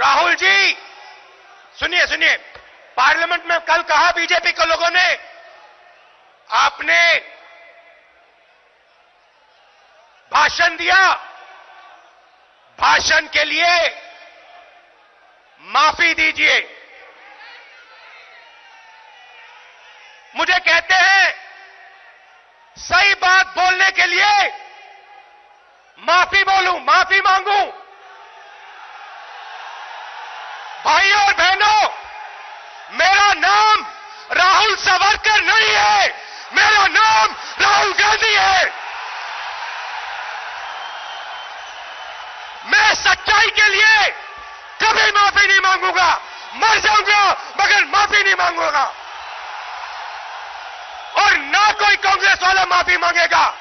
राहुल जी, सुनिए सुनिए। पार्लियामेंट में कल कहा बीजेपी के लोगों ने? आपने भाषण दिया। भाषण के लिए माफ़ी दीजिए। मुझे कहते हैं, सही बात बोलने के लिए माफ़ी बोलूँ, माफ़ी मांगू। भाइयों और बहनों, मेरा नाम राहुल सावरकर नहीं है। मेरा नाम राहुल गांधी है। मैं सच्चाई के लिए कभी माफ़ी नहीं मांगूँगा। मर जाऊँगा, मगर माफ़ी नहीं मांगूँगा। और ना कोई कांग्रेस वाला माफ़ी मांगेगा।